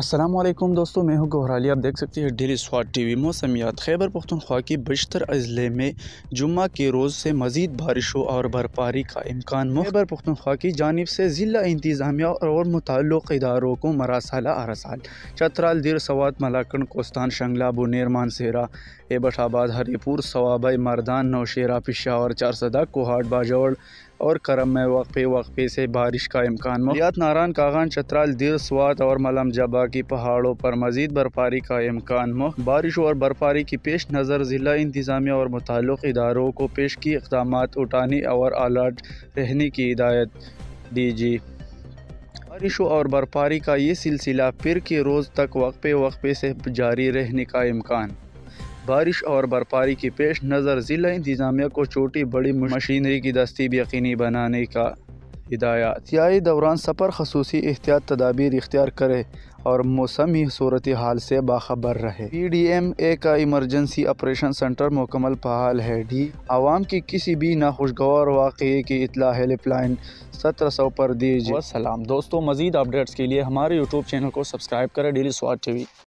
असलम दोस्तों मैं हूँ गोहराली आप देख सकते हैं डेली स्वाद टी वी मौसमियात खैबर पख्तनख्वा की बशतर अजले में जुम्मा के रोज़ से मज़ीद बारिशों और बर्फबारी का इम्कान खैबर पख्तनख्वा की जानब से ज़िला इंतज़ामिया और मुतल इदारों को मरासाला अरसाल चतराल दिर सवात मलाकंड कोस्तान शंगला बुनेर मानसेरा एबशाबाद हरीपुर सवाब मरदान, नौशेरा, पिशावर, चारसदा, कोहाट बाजौड़ और करम में वक्फे वक्फे से बारिश का इम्कान। मुहैयात नारान कागान, चतराल, दिल, स्वात और मलम जबा की पहाड़ों पर मजीद बर्फबारी का इम्कान। मुह, बारिश और बर्फबारी की पेश नज़र ज़िला इंतज़ामिया और मुतल इदारों को पेश की इकदाम उठाने और अलर्ट रहने की हिदायत दीजिए। बारिशों और बर्फबारी का ये सिलसिला फिर के रोज़ तक वक्फे वक्फे से जारी रहने का इम्कान। बारिश और बर्फबारी की पेश नज़र ज़िला इंतज़ामिया को छोटी बड़ी मशीनरी की दस्ती यकीनी बनाने का हिदायत। सियाही दौरान सफ़र खसूसी एहतियात तदाबीर इख्तियार करे और मौसमी सूरत हाल से बाखबर रहे। पी डी एम ए का इमरजेंसी ऑपरेशन सेंटर मुकम्मल फहाल है। डी, आवाम की किसी भी नाखुशगवार वाक़े की इतला हेल्पलाइन सत्रह सौ पर दीजिए। सलाम। दोस्तों, मजीद अपडेट्स के लिए हमारे यूट्यूब चैनल को सब्सक्राइब करें। Daily Swat T